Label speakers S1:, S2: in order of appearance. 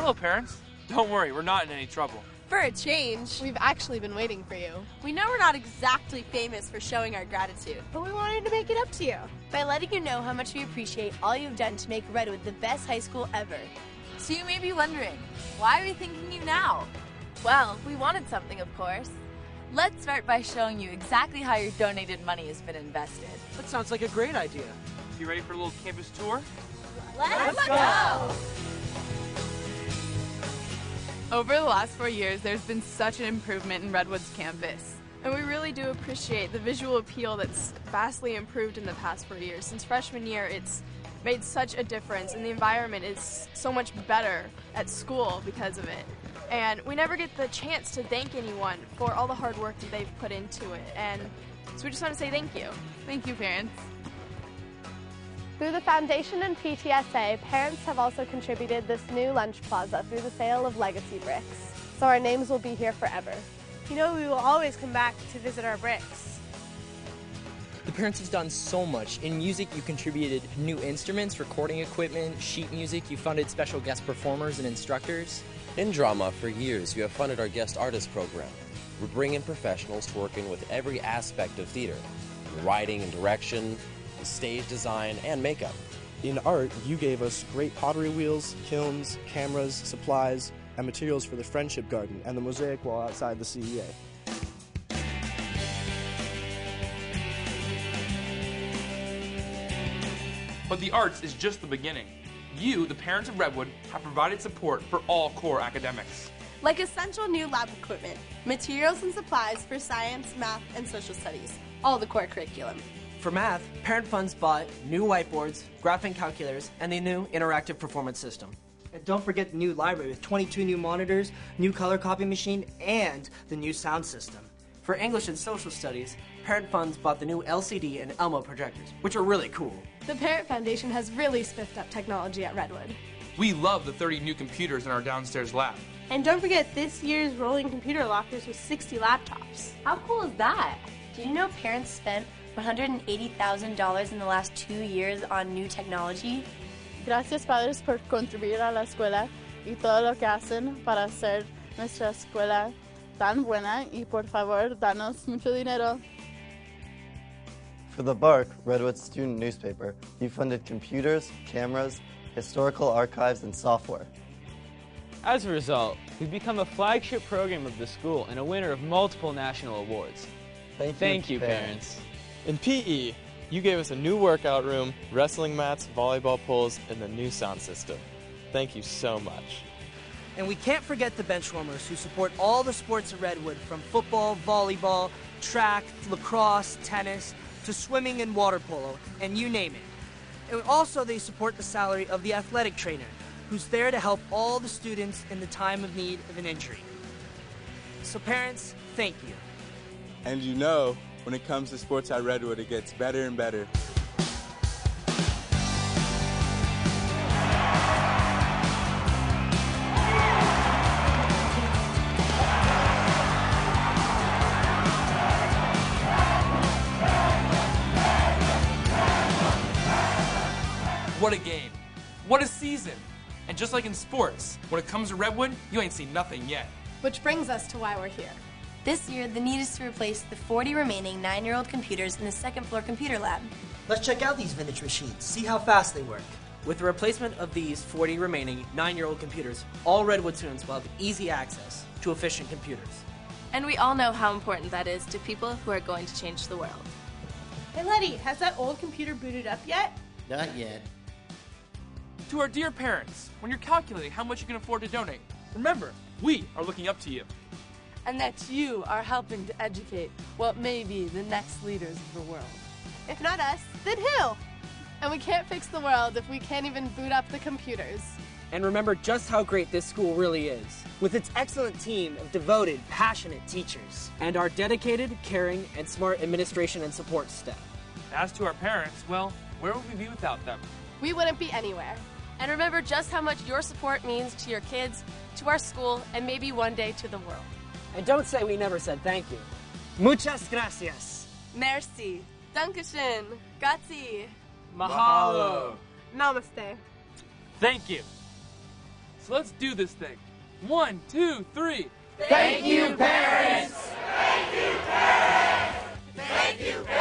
S1: Hello, parents. Don't worry, we're not in any trouble.
S2: For a change,
S3: We've actually been waiting for you.
S2: we know we're not exactly famous for showing our gratitude.
S4: But we wanted to make it up to you.
S5: by letting you know how much we appreciate all you've done to make Redwood the best high school ever.
S6: So you may be wondering, why are we thinking you now? Well, we wanted something, of course. Let's start by showing you exactly how your donated money has been invested.
S7: That sounds like a great idea.
S1: You ready for a little campus tour?
S6: Let's go!
S3: Over the last four years, there's been such an improvement in Redwood's campus. And we really do appreciate the visual appeal that's vastly improved in the past four years. Since freshman year, it's made such a difference, and the environment is so much better at school because of it. And we never get the chance to thank anyone for all the hard work that they've put into it. And so we just want to say thank you. Thank you, parents.
S8: Through the Foundation and PTSA, parents have also contributed this new lunch plaza through the sale of legacy bricks. So our names will be here forever.
S4: You know, we will always come back to visit our bricks.
S7: The parents have done so much. In music, you contributed new instruments, recording equipment, sheet music. You funded special guest performers and instructors.
S9: In drama, for years, you have funded our guest artist program. We bring in professionals to work in with every aspect of theater writing and direction, stage design, and makeup.
S10: In art, you gave us great pottery wheels, kilns, cameras, supplies, and materials for the Friendship Garden and the mosaic wall outside the CEA.
S1: But the arts is just the beginning. You, the parents of Redwood, have provided support for all core academics.
S2: Like essential new lab equipment, materials and supplies for science, math, and social studies, all the core curriculum.
S7: For math, parent funds bought new whiteboards, graphing calculators, and the new interactive performance system.
S11: And don't forget the new library with 22 new monitors, new color copy machine, and the new sound system.
S7: For English and social studies, parent funds bought the new LCD and Elmo projectors, which are really cool.
S8: The Parent Foundation has really spiffed up technology at Redwood.
S1: We love the 30 new computers in our downstairs lab.
S4: And don't forget this year's rolling computer lockers with 60 laptops.
S5: How cool is that? Did you know parents spent $180,000 in the last two years on new technology?
S3: Gracias padres por contribuir a la escuela y todo lo que hacen para hacer nuestra escuela tan buena y por favor danos mucho dinero.
S12: For the Bark, Redwood's student newspaper, you funded computers, cameras, historical archives, and software.
S13: As a result, we've become a flagship program of the school and a winner of multiple national awards.
S12: Thank you,
S13: Thank you,
S12: parents.
S13: parents.
S14: In PE, you gave us a new workout room, wrestling mats, volleyball poles, and the new sound system. Thank you so much.
S11: And we can't forget the benchwarmers who support all the sports at Redwood from football, volleyball, track, lacrosse, tennis, to swimming and water polo, and you name it. And also, they support the salary of the athletic trainer, who's there to help all the students in the time of need of an injury. So, parents, thank you.
S15: And you know, when it comes to sports at Redwood, it gets better and better.
S1: What a game. What a season. And just like in sports, when it comes to Redwood, you ain't seen nothing yet.
S8: Which brings us to why we're here.
S5: This year, the need is to replace the 40 remaining nine year old computers in the second floor computer lab.
S11: Let's check out these vintage machines, see how fast they work.
S7: With the replacement of these 40 remaining nine year old computers, all Redwood students will have easy access to efficient computers.
S6: And we all know how important that is to people who are going to change the world.
S4: Hey, Letty, has that old computer booted up yet?
S16: Not yet.
S1: To our dear parents, when you're calculating how much you can afford to donate, remember, we are looking up to you.
S17: And that you are helping to educate what may be the next leaders of the world.
S4: If not us, then who?
S8: And we can't fix the world if we can't even boot up the computers.
S11: And remember just how great this school really is, with its excellent team of devoted, passionate teachers. And our dedicated, caring, and smart administration and support staff.
S1: As to our parents, well, where would we be without them?
S8: We wouldn't be anywhere.
S2: And remember just how much your support means to your kids, to our school, and maybe one day to the world.
S11: And don't say we never said thank you. Muchas gracias.
S2: Merci. Dankeschön. Grazie.
S1: Mahalo.
S4: Namaste.
S1: Thank you. So let's do this thing. One, two, three. Thank you, parents! Thank you, parents!
S16: Thank you, parents!